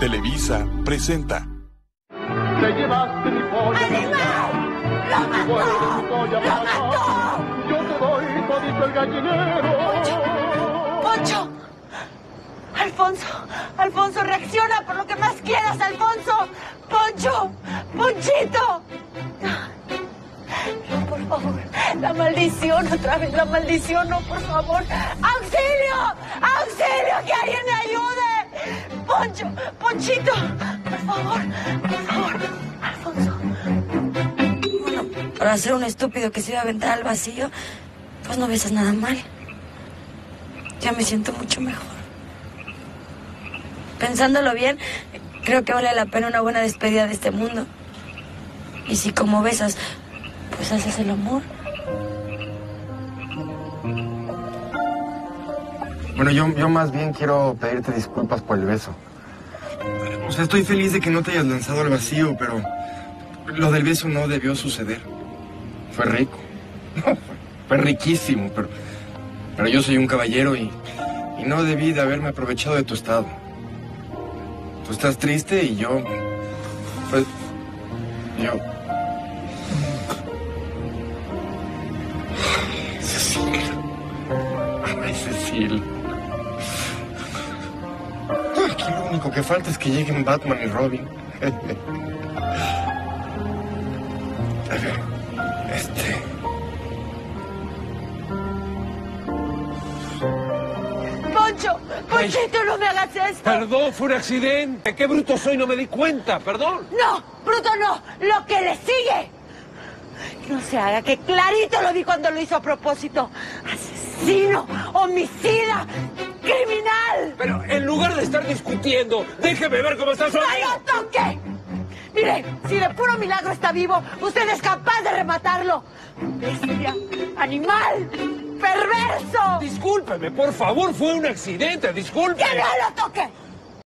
Televisa presenta. Te llevaste mi pollo. ¡Animal! ¡Lo mató! ¡Lo mató! Yo te doy todito el gallinero. ¡Poncho! Alfonso, Alfonso, reacciona por lo que más quieras, Alfonso. Poncho, Ponchito. No, por favor, la maldición, otra vez la maldición, no, por favor. ¡Auxilio! ¡Auxilio! ¡Que alguien! Poncho, Ponchito, por favor, por favor, Alfonso. Bueno, para ser un estúpido que se iba a aventar al vacío, pues no besas nada mal. Ya me siento mucho mejor. Pensándolo bien, creo que vale la pena una buena despedida de este mundo. Y si como besas, pues haces el amor. Bueno, yo, yo más bien quiero pedirte disculpas por el beso. O sea, estoy feliz de que no te hayas lanzado al vacío, pero lo del beso no debió suceder. Fue rico. Fue riquísimo, pero, pero yo soy un caballero y, y no debí de haberme aprovechado de tu estado. Tú estás triste y yo... Pues... Yo... Cecil. Ay, Cecil. Aquí lo único que falta es que lleguen Batman y Robin. A ver, este... Poncho, Ponchito, no me hagas esto. Perdón, fue un accidente. Qué bruto soy, no me di cuenta, perdón. No, bruto no, lo que le sigue. Que no se haga, que clarito lo vi cuando lo hizo a propósito. Asesino, homicida, criminal. Pero en lugar de estar discutiendo, déjeme ver cómo está su ¡No amigo. lo toque! Mire, si de puro milagro está vivo, usted es capaz de rematarlo. Bestia, animal, perverso. Discúlpeme, por favor, fue un accidente, disculpe. ¡Que no lo toque!